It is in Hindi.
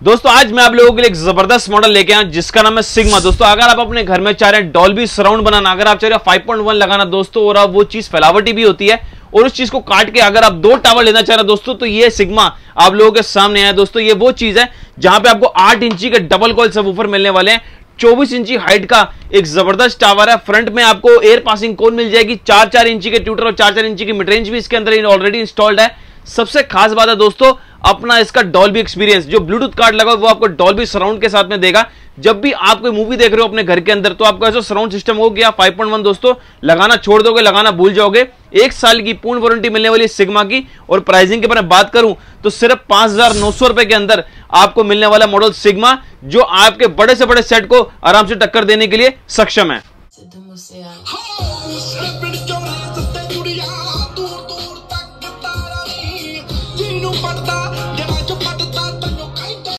दोस्तों, आज मैं आप लोगों के लिए एक ज़बरदस्त मॉडल लेके आया जिसका नाम है सिग्मा दोस्तों, अगर आप अपने घर में चाह रहे हैं डॉल्बी सराउंड बनाना, अगर आप चाह रहे हैं 5.1 लगाना, दोस्तों, और वो चीज़ फैलावटी भी होती है, और उस चीज़ को काट के अगर आप दो टावर लेना चाह रहे हैं, दोस्तों तो ये सिग्मा आप लोगों के सामने आया दोस्तों, ये वो चीज़ है, जहाँ पे आपको आठ इंची के डबल कॉल सब ऊपर मिलने वाले हैं। चौबीस इंची हाइट का एक ज़बरदस्त टावर है। फ्रंट में आपको एयर पासिंग कोन मिल जाएगी चार चार इंची के ट्यूटर और चार चार इंची की मिड रेंज भी इसके अंदर ऑलरेडी इंस्टॉल्ड है। सबसे खास बात है, दोस्तों अपना इसका डॉल्बी एक्सपीरियंस जो ब्लूटूथ कार्ड लगा वो आपको डॉल्बी सराउंड के साथ में देगा। जब भी आप कोई मूवी देख रहे हो अपने घर के अंदर तो आपका ऐसा सराउंड सिस्टम हो गया 5.1 दोस्तों, लगाना छोड़ दोगे, लगाना भूल जाओगे। एक साल की पूर्ण वारंटी मिलने वाली सिग्मा की, और प्राइसिंग के बारे में बात करूँ तो सिर्फ़ पाँच हज़ार नौ सौ रुपए के अंदर आपको मिलने वाला मॉडल सिग्मा जो आपके बड़े से बड़े सेट को आराम से टक्कर देने के लिए सक्षम है। ਪੜਦਾ